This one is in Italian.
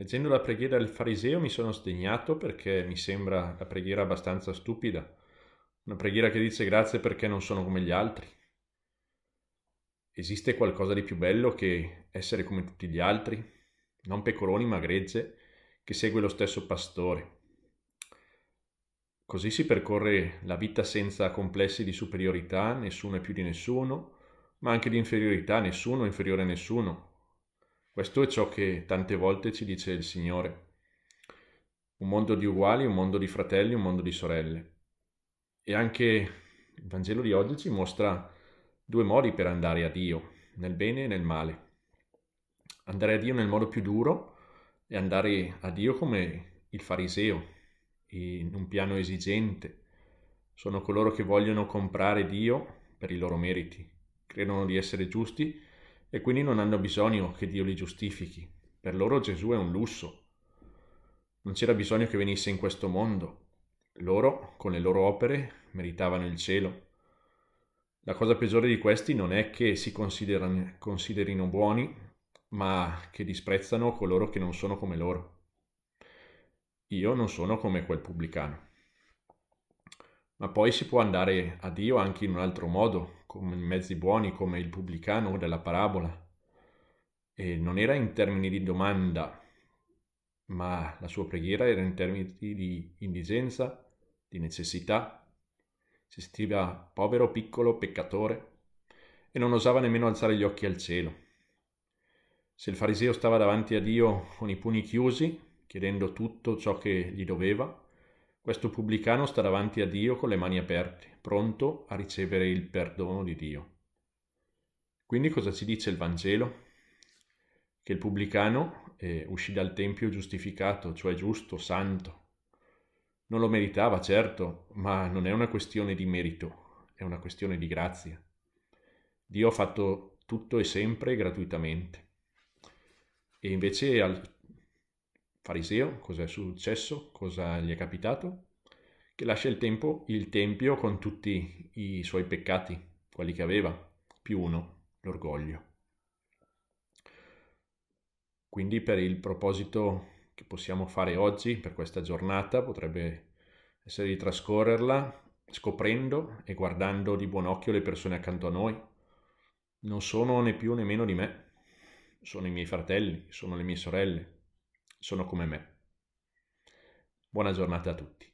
Leggendo la preghiera del fariseo mi sono sdegnato perché mi sembra la preghiera abbastanza stupida, una preghiera che dice grazie perché non sono come gli altri. Esiste qualcosa di più bello che essere come tutti gli altri, non pecoroni ma gregge, che segue lo stesso pastore. Così si percorre la vita senza complessi di superiorità, nessuno è più di nessuno, ma anche di inferiorità, nessuno è inferiore a nessuno. Questo è ciò che tante volte ci dice il Signore. Un mondo di uguali, un mondo di fratelli, un mondo di sorelle. E anche il Vangelo di oggi ci mostra due modi per andare a Dio, nel bene e nel male. Andare a Dio nel modo più duro e andare a Dio come il fariseo, in un piano esigente. Sono coloro che vogliono comprare Dio per i loro meriti, credono di essere giusti e quindi non hanno bisogno che Dio li giustifichi. Per loro Gesù è un lusso. Non c'era bisogno che venisse in questo mondo. Loro, con le loro opere, meritavano il cielo. La cosa peggiore di questi non è che si considerino buoni, ma che disprezzano coloro che non sono come loro. Io non sono come quel pubblicano. Ma poi si può andare a Dio anche in un altro modo, come mezzi buoni, come il pubblicano della parabola. E non era in termini di domanda, ma la sua preghiera era in termini di indigenza, di necessità. Si sentiva povero, piccolo, peccatore e non osava nemmeno alzare gli occhi al cielo. Se il fariseo stava davanti a Dio con i pugni chiusi, chiedendo tutto ciò che gli doveva, questo pubblicano sta davanti a Dio con le mani aperte, pronto a ricevere il perdono di Dio. Quindi cosa ci dice il Vangelo? Che il pubblicano eh, uscì dal Tempio giustificato, cioè giusto, santo. Non lo meritava, certo, ma non è una questione di merito, è una questione di grazia. Dio ha fatto tutto e sempre gratuitamente. E invece al fariseo, cosa è successo, cosa gli è capitato? Che lascia il, tempo, il tempio con tutti i suoi peccati, quelli che aveva, più uno, l'orgoglio. Quindi per il proposito che possiamo fare oggi, per questa giornata, potrebbe essere di trascorrerla scoprendo e guardando di buon occhio le persone accanto a noi. Non sono né più né meno di me, sono i miei fratelli, sono le mie sorelle, sono come me. Buona giornata a tutti.